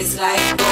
It's like